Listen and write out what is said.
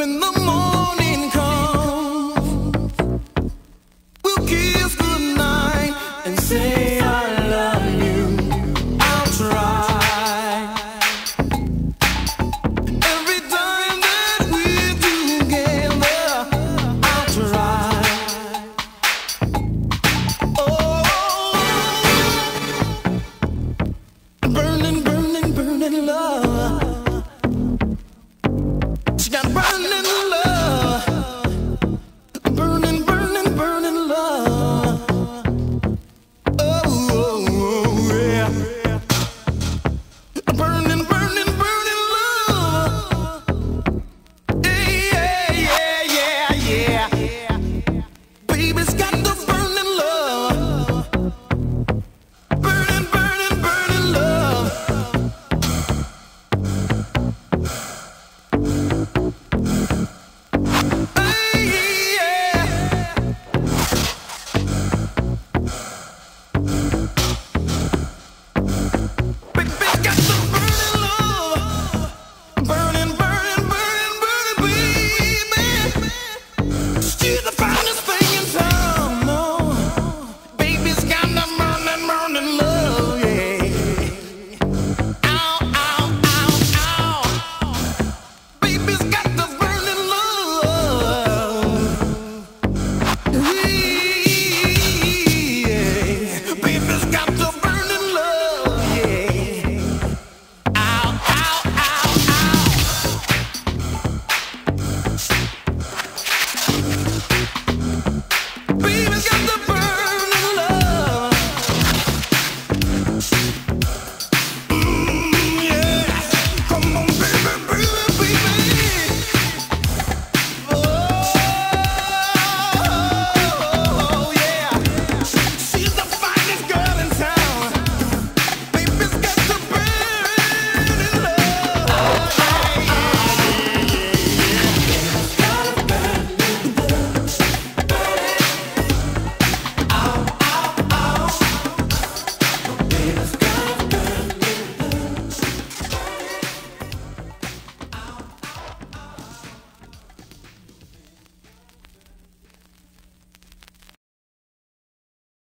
When the morning